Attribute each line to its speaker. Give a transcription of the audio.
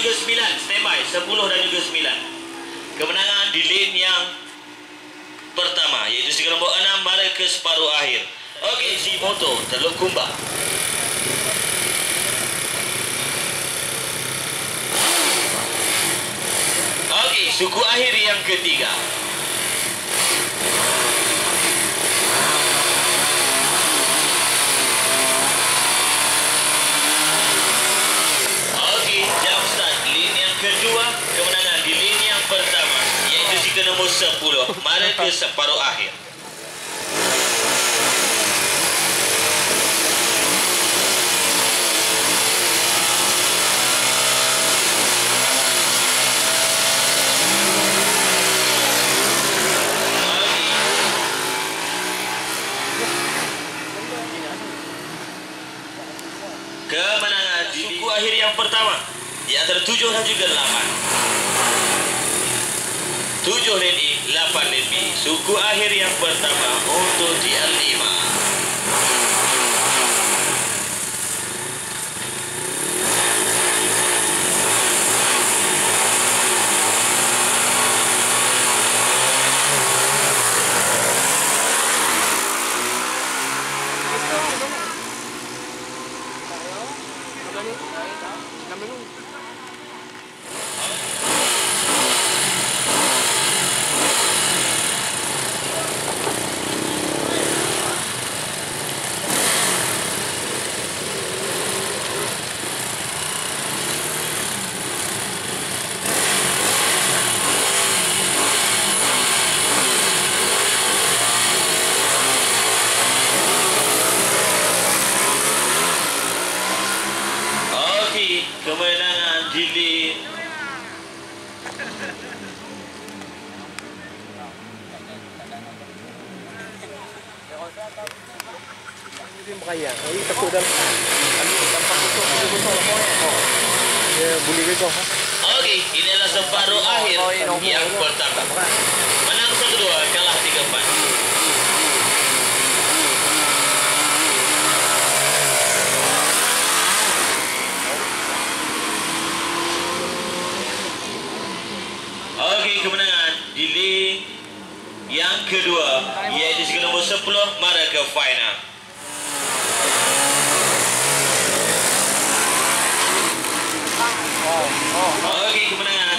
Speaker 1: juga 9 Standby 10 dan juga 9 Kemenangan di lane yang Pertama Iaitu si kelompok 6 Mara ke separuh akhir. Ok si motor Teluk kumbang. Ok suku akhir yang ketiga. Nombor 10 mara ke separuh akhir. Kemenangan di suku akhir yang pertama di antara tujuh dan juga lapan. Tujuh I, lapan B. Suku akhir yang pertama untuk GL5. Okey, kemenangan jilid
Speaker 2: Ini takut dalam. Dia besar lah kau. Boleh.
Speaker 1: Okey, ini adalah separuh akhir yang pertama. Menang satu dua, kalah tiga empat. Okey, kemenangan di yang kedua iaitu si nombor 10 mara ke final.
Speaker 2: Oh, oh.
Speaker 1: Okey, kemenangan